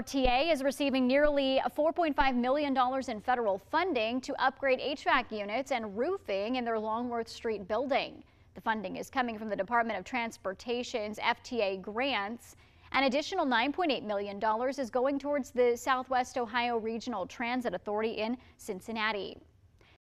TA is receiving nearly $4.5 million in federal funding to upgrade HVAC units and roofing in their Longworth Street building. The funding is coming from the Department of Transportation's FTA grants. An additional $9.8 million is going towards the Southwest Ohio Regional Transit Authority in Cincinnati.